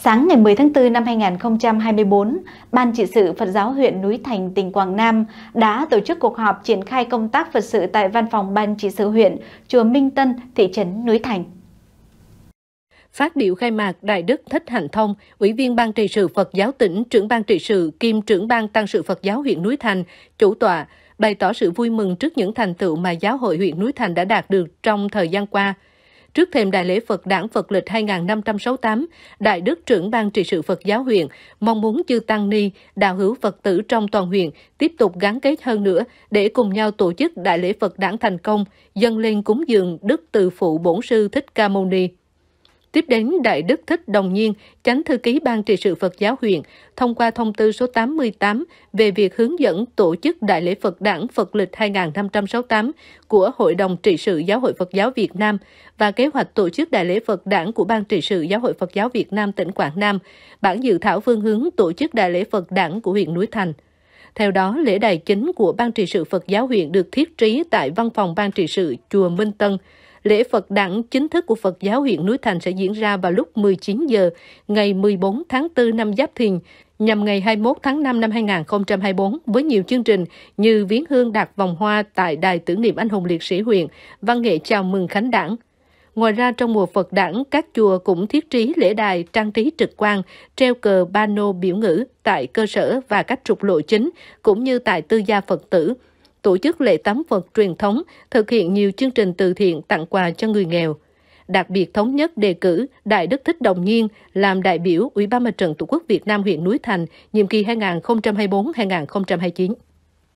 Sáng ngày 10 tháng 4 năm 2024, Ban trị sự Phật giáo huyện Núi Thành, tỉnh Quảng Nam đã tổ chức cuộc họp triển khai công tác Phật sự tại văn phòng Ban trị sự huyện, chùa Minh Tân, thị trấn Núi Thành. Phát biểu khai mạc, Đại Đức Thích Hạnh Thông, Ủy viên Ban trị sự Phật giáo tỉnh, trưởng ban trị sự, kiêm trưởng ban tăng sự Phật giáo huyện Núi Thành, chủ tọa, bày tỏ sự vui mừng trước những thành tựu mà giáo hội huyện Núi Thành đã đạt được trong thời gian qua – Trước thềm Đại lễ Phật đảng Phật lịch 2568, Đại Đức trưởng ban trị sự Phật giáo huyện mong muốn chư Tăng Ni, đạo hữu Phật tử trong toàn huyện tiếp tục gắn kết hơn nữa để cùng nhau tổ chức Đại lễ Phật đảng thành công, dâng lên cúng dường Đức Từ Phụ Bổn Sư Thích Ca Mâu Ni. Tiếp đến, Đại Đức Thích Đồng Nhiên, Chánh Thư ký Ban trị sự Phật giáo huyện, thông qua thông tư số 88 về việc hướng dẫn tổ chức Đại lễ Phật đảng Phật lịch 2568 của Hội đồng trị sự Giáo hội Phật giáo Việt Nam và kế hoạch tổ chức Đại lễ Phật đảng của Ban trị sự Giáo hội Phật giáo Việt Nam tỉnh Quảng Nam, bản dự thảo phương hướng tổ chức Đại lễ Phật đảng của huyện Núi Thành. Theo đó, lễ đài chính của Ban trị sự Phật giáo huyện được thiết trí tại văn phòng Ban trị sự Chùa Minh Tân, Lễ Phật đản chính thức của Phật giáo huyện Núi Thành sẽ diễn ra vào lúc 19 giờ ngày 14 tháng 4 năm Giáp Thìn, nhằm ngày 21 tháng 5 năm 2024 với nhiều chương trình như viếng hương đặt vòng hoa tại Đài tưởng niệm anh hùng liệt sĩ huyện, văn nghệ chào mừng khánh đảng. Ngoài ra trong mùa Phật đản, các chùa cũng thiết trí lễ đài trang trí trực quan, treo cờ ba nô biểu ngữ tại cơ sở và các trục lộ chính, cũng như tại tư gia Phật tử – tổ chức lễ tắm Phật truyền thống, thực hiện nhiều chương trình từ thiện tặng quà cho người nghèo. Đặc biệt thống nhất đề cử Đại Đức Thích Đồng Nhiên làm đại biểu Ủy ban Mặt trận Tổ quốc Việt Nam huyện Núi Thành nhiệm kỳ 2024-2029.